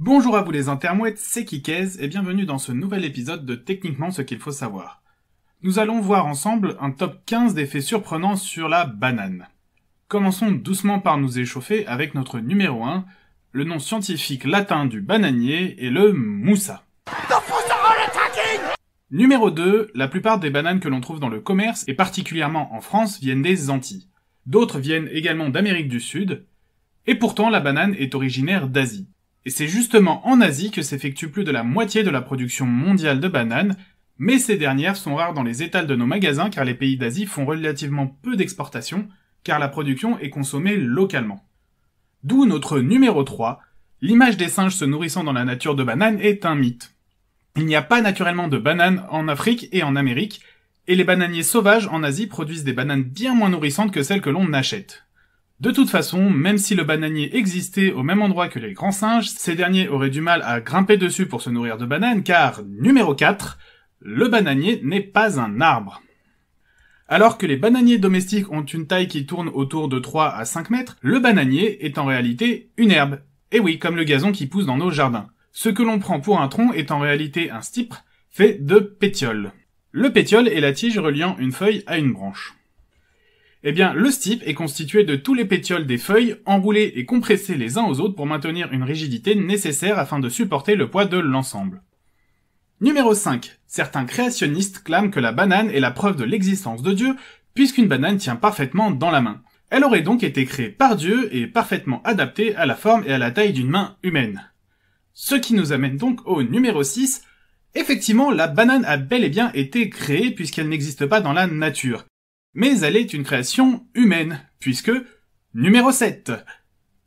Bonjour à vous les intermouettes, c'est Kikez et bienvenue dans ce nouvel épisode de Techniquement ce qu'il faut savoir. Nous allons voir ensemble un top 15 d'effets surprenants sur la banane. Commençons doucement par nous échauffer avec notre numéro 1, le nom scientifique latin du bananier est le moussa. Numéro 2, la plupart des bananes que l'on trouve dans le commerce, et particulièrement en France, viennent des Antilles. D'autres viennent également d'Amérique du Sud, et pourtant la banane est originaire d'Asie. Et c'est justement en Asie que s'effectue plus de la moitié de la production mondiale de bananes, mais ces dernières sont rares dans les étals de nos magasins car les pays d'Asie font relativement peu d'exportation, car la production est consommée localement. D'où notre numéro 3, l'image des singes se nourrissant dans la nature de bananes est un mythe. Il n'y a pas naturellement de bananes en Afrique et en Amérique, et les bananiers sauvages en Asie produisent des bananes bien moins nourrissantes que celles que l'on achète. De toute façon, même si le bananier existait au même endroit que les grands singes, ces derniers auraient du mal à grimper dessus pour se nourrir de bananes car, numéro 4, le bananier n'est pas un arbre. Alors que les bananiers domestiques ont une taille qui tourne autour de 3 à 5 mètres, le bananier est en réalité une herbe. Et oui, comme le gazon qui pousse dans nos jardins. Ce que l'on prend pour un tronc est en réalité un stipre fait de pétiole. Le pétiole est la tige reliant une feuille à une branche. Eh bien, le stipe est constitué de tous les pétioles des feuilles enroulés et compressés les uns aux autres pour maintenir une rigidité nécessaire afin de supporter le poids de l'ensemble. Numéro 5. Certains créationnistes clament que la banane est la preuve de l'existence de Dieu, puisqu'une banane tient parfaitement dans la main. Elle aurait donc été créée par Dieu et parfaitement adaptée à la forme et à la taille d'une main humaine. Ce qui nous amène donc au numéro 6. Effectivement, la banane a bel et bien été créée puisqu'elle n'existe pas dans la nature mais elle est une création humaine, puisque, numéro 7,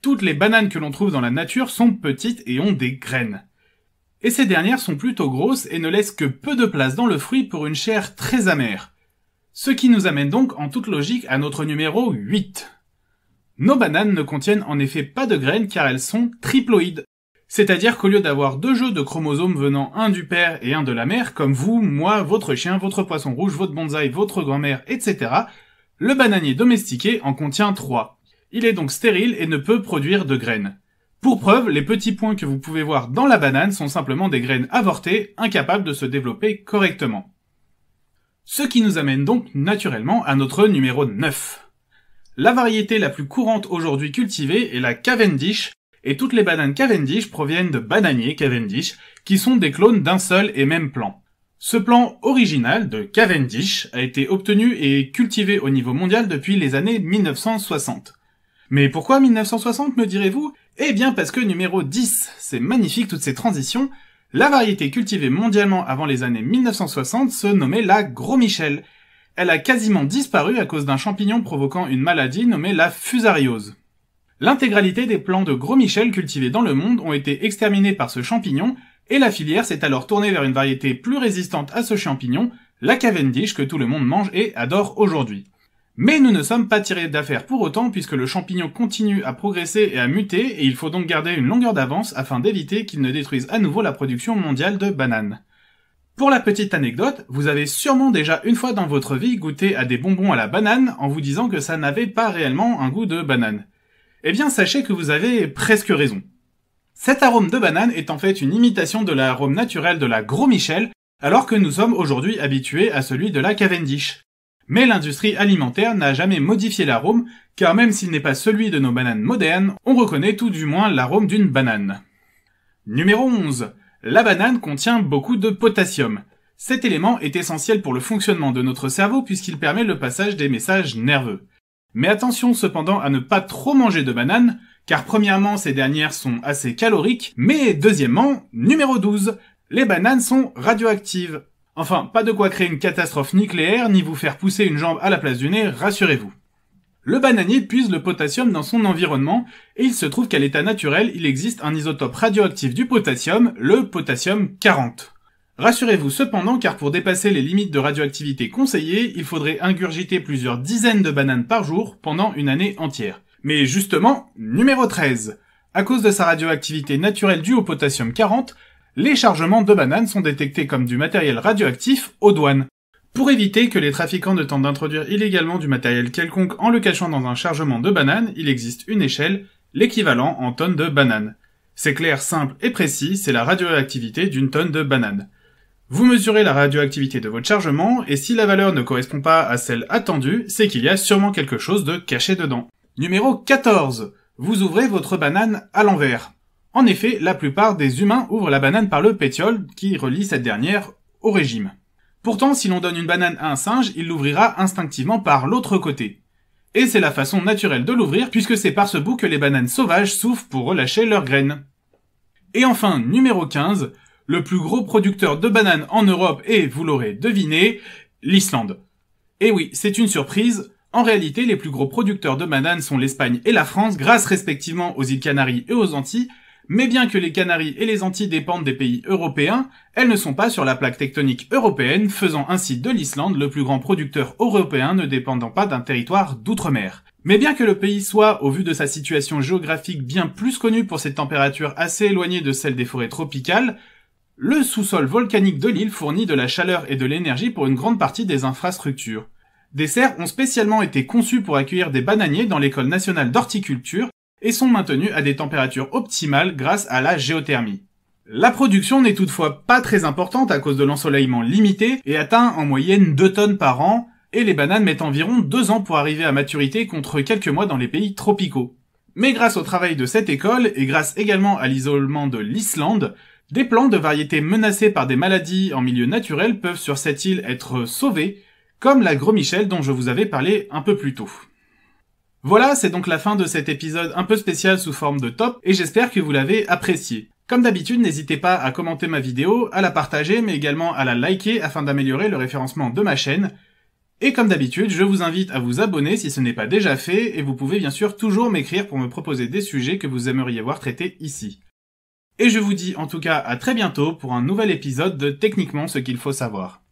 toutes les bananes que l'on trouve dans la nature sont petites et ont des graines. Et ces dernières sont plutôt grosses et ne laissent que peu de place dans le fruit pour une chair très amère. Ce qui nous amène donc en toute logique à notre numéro 8. Nos bananes ne contiennent en effet pas de graines car elles sont triploïdes, c'est-à-dire qu'au lieu d'avoir deux jeux de chromosomes venant un du père et un de la mère, comme vous, moi, votre chien, votre poisson rouge, votre bonsaï, votre grand-mère, etc., le bananier domestiqué en contient trois. Il est donc stérile et ne peut produire de graines. Pour preuve, les petits points que vous pouvez voir dans la banane sont simplement des graines avortées, incapables de se développer correctement. Ce qui nous amène donc naturellement à notre numéro 9. La variété la plus courante aujourd'hui cultivée est la Cavendish, et toutes les bananes Cavendish proviennent de bananiers Cavendish, qui sont des clones d'un seul et même plant. Ce plant original de Cavendish a été obtenu et cultivé au niveau mondial depuis les années 1960. Mais pourquoi 1960 me direz-vous? Eh bien parce que numéro 10, c'est magnifique toutes ces transitions, la variété cultivée mondialement avant les années 1960 se nommait la Gros Michel. Elle a quasiment disparu à cause d'un champignon provoquant une maladie nommée la fusariose. L'intégralité des plants de Gros Michel cultivés dans le monde ont été exterminés par ce champignon, et la filière s'est alors tournée vers une variété plus résistante à ce champignon, la Cavendish que tout le monde mange et adore aujourd'hui. Mais nous ne sommes pas tirés d'affaire pour autant puisque le champignon continue à progresser et à muter et il faut donc garder une longueur d'avance afin d'éviter qu'il ne détruise à nouveau la production mondiale de bananes. Pour la petite anecdote, vous avez sûrement déjà une fois dans votre vie goûté à des bonbons à la banane en vous disant que ça n'avait pas réellement un goût de banane. Eh bien, sachez que vous avez presque raison. Cet arôme de banane est en fait une imitation de l'arôme naturel de la Gros Michel, alors que nous sommes aujourd'hui habitués à celui de la Cavendish. Mais l'industrie alimentaire n'a jamais modifié l'arôme, car même s'il n'est pas celui de nos bananes modernes, on reconnaît tout du moins l'arôme d'une banane. Numéro 11. La banane contient beaucoup de potassium. Cet élément est essentiel pour le fonctionnement de notre cerveau puisqu'il permet le passage des messages nerveux. Mais attention cependant à ne pas trop manger de bananes, car premièrement ces dernières sont assez caloriques, mais deuxièmement, numéro 12, les bananes sont radioactives. Enfin, pas de quoi créer une catastrophe nucléaire ni vous faire pousser une jambe à la place du nez, rassurez-vous. Le bananier puise le potassium dans son environnement, et il se trouve qu'à l'état naturel, il existe un isotope radioactif du potassium, le potassium 40. Rassurez-vous cependant car pour dépasser les limites de radioactivité conseillées, il faudrait ingurgiter plusieurs dizaines de bananes par jour pendant une année entière. Mais justement, numéro 13. À cause de sa radioactivité naturelle due au potassium 40, les chargements de bananes sont détectés comme du matériel radioactif aux douanes. Pour éviter que les trafiquants ne tentent d'introduire illégalement du matériel quelconque en le cachant dans un chargement de bananes, il existe une échelle, l'équivalent en tonnes de bananes. C'est clair, simple et précis, c'est la radioactivité d'une tonne de bananes. Vous mesurez la radioactivité de votre chargement, et si la valeur ne correspond pas à celle attendue, c'est qu'il y a sûrement quelque chose de caché dedans. Numéro 14. Vous ouvrez votre banane à l'envers. En effet, la plupart des humains ouvrent la banane par le pétiole, qui relie cette dernière au régime. Pourtant, si l'on donne une banane à un singe, il l'ouvrira instinctivement par l'autre côté. Et c'est la façon naturelle de l'ouvrir, puisque c'est par ce bout que les bananes sauvages souffrent pour relâcher leurs graines. Et enfin, numéro 15, le plus gros producteur de bananes en Europe est, vous l'aurez deviné, l'Islande. Et oui, c'est une surprise, en réalité les plus gros producteurs de bananes sont l'Espagne et la France grâce respectivement aux îles Canaries et aux Antilles, mais bien que les Canaries et les Antilles dépendent des pays européens, elles ne sont pas sur la plaque tectonique européenne, faisant ainsi de l'Islande le plus grand producteur européen ne dépendant pas d'un territoire d'outre-mer. Mais bien que le pays soit, au vu de sa situation géographique, bien plus connu pour ses températures assez éloignées de celles des forêts tropicales, le sous-sol volcanique de l'île fournit de la chaleur et de l'énergie pour une grande partie des infrastructures. Des serres ont spécialement été conçues pour accueillir des bananiers dans l'école nationale d'horticulture et sont maintenues à des températures optimales grâce à la géothermie. La production n'est toutefois pas très importante à cause de l'ensoleillement limité et atteint en moyenne 2 tonnes par an, et les bananes mettent environ 2 ans pour arriver à maturité contre quelques mois dans les pays tropicaux. Mais grâce au travail de cette école, et grâce également à l'isolement de l'Islande, des plantes de variétés menacées par des maladies en milieu naturel peuvent sur cette île être sauvées, comme la gros Michel dont je vous avais parlé un peu plus tôt. Voilà, c'est donc la fin de cet épisode un peu spécial sous forme de top, et j'espère que vous l'avez apprécié. Comme d'habitude, n'hésitez pas à commenter ma vidéo, à la partager, mais également à la liker afin d'améliorer le référencement de ma chaîne. Et comme d'habitude, je vous invite à vous abonner si ce n'est pas déjà fait, et vous pouvez bien sûr toujours m'écrire pour me proposer des sujets que vous aimeriez voir traités ici. Et je vous dis en tout cas à très bientôt pour un nouvel épisode de Techniquement ce qu'il faut savoir.